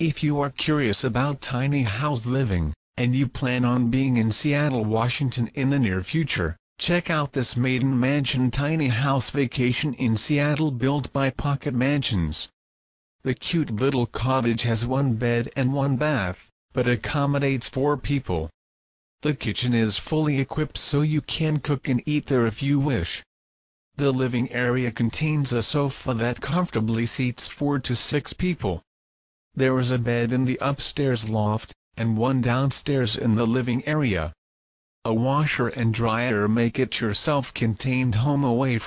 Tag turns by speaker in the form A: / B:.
A: If you are curious about tiny house living, and you plan on being in Seattle, Washington in the near future, check out this maiden mansion tiny house vacation in Seattle built by Pocket Mansions. The cute little cottage has one bed and one bath, but accommodates four people. The kitchen is fully equipped so you can cook and eat there if you wish. The living area contains a sofa that comfortably seats four to six people. There is a bed in the upstairs loft, and one downstairs in the living area. A washer and dryer make it your self-contained home away